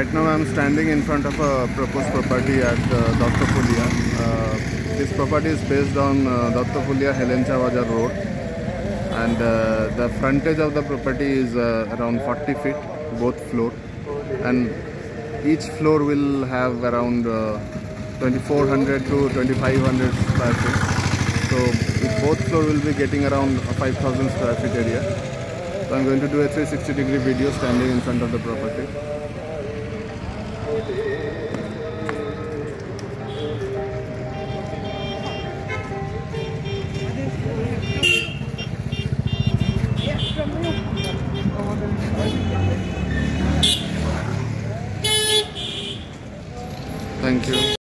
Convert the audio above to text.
right now I'm standing in front of a proposed property at uh, Duttaphulia. Uh, this property is based on uh, Duttaphulia Helen Bazar Road and uh, the frontage of the property is uh, around 40 feet both floor and each floor will have around uh, 2400 to 2500 square feet. So both floor will be getting around 5000 square feet area. So I'm going to do a 360 degree video standing in front of the property. Thank you.